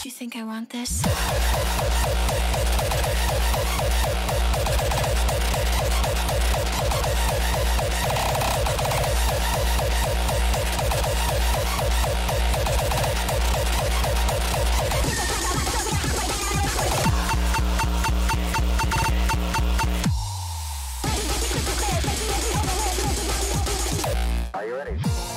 Do you think I want this? Are you ready?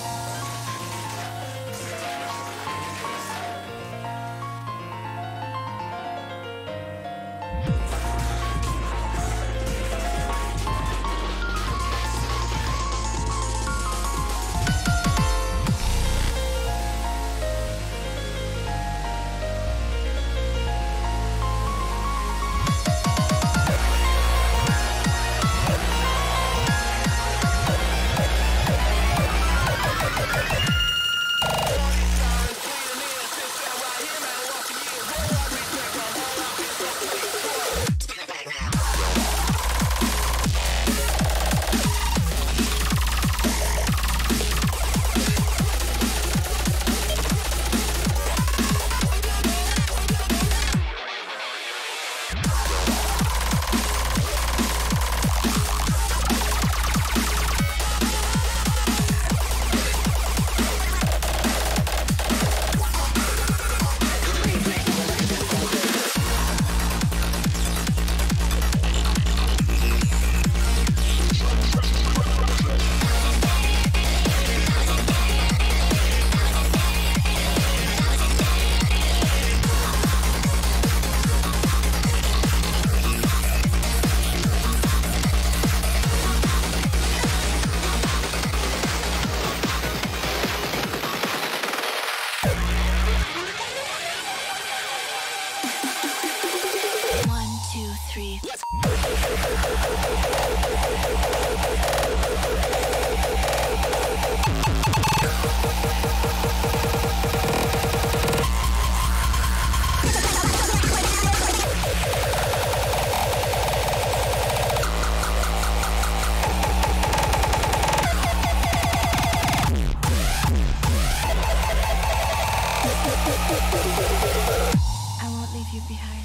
I won't leave you behind.